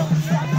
Oh,